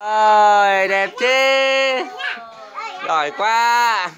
ơi đẹp chứ. Giỏi quá.